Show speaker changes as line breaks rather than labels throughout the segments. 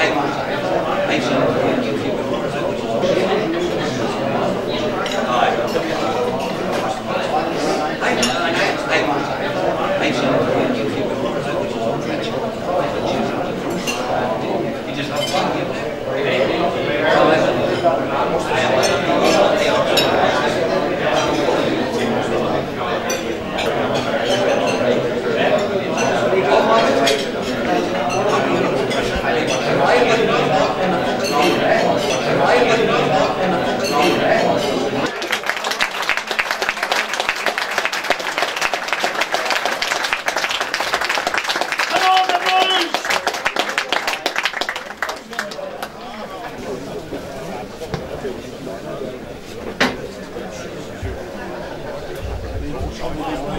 Thank you.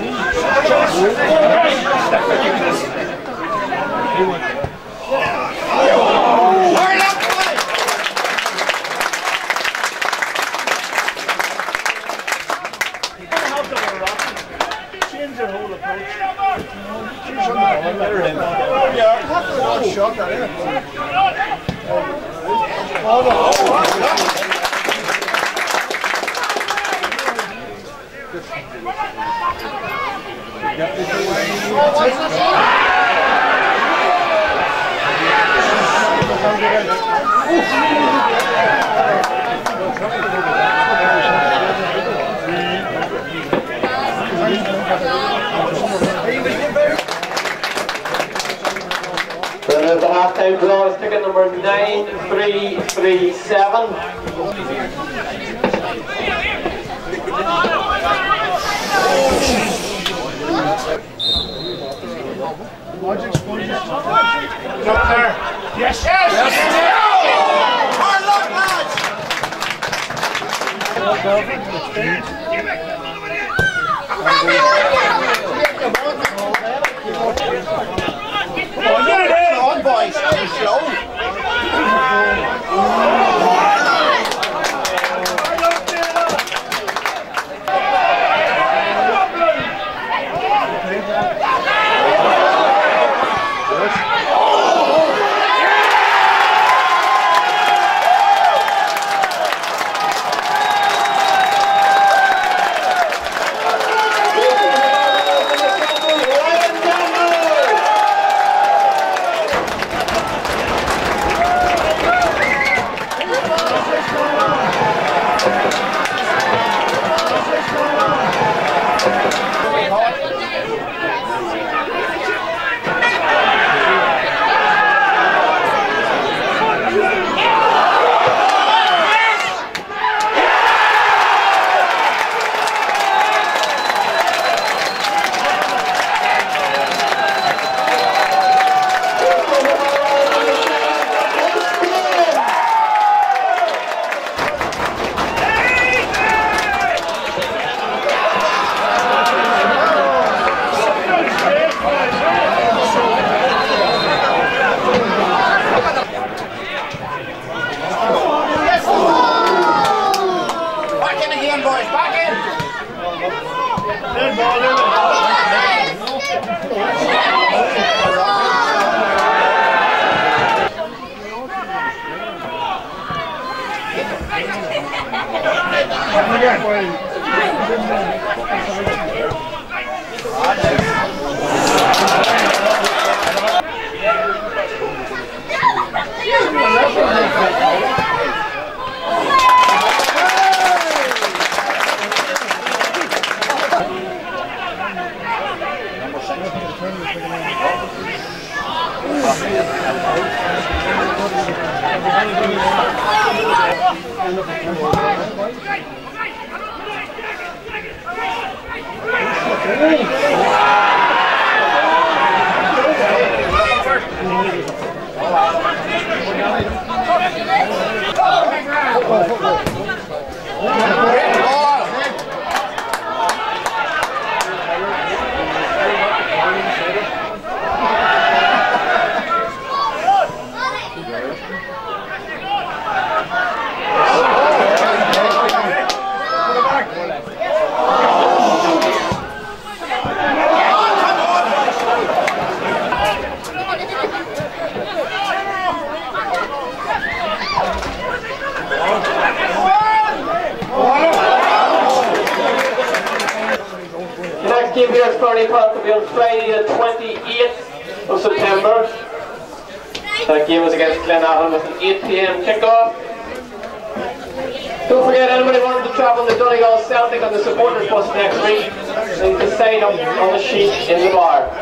side. Change their whole approach.
Uh, the, the half-time draw is ticket number 9337.
Yes, yes!
on, boys. Slow.
rồi Thank you. The Friday the 28th of September. That game was against Glenavon with an 8 pm kickoff. Don't forget anybody wanting to travel to Donegal Celtic on the supporters bus next week, they can sign up on the sheet in the bar.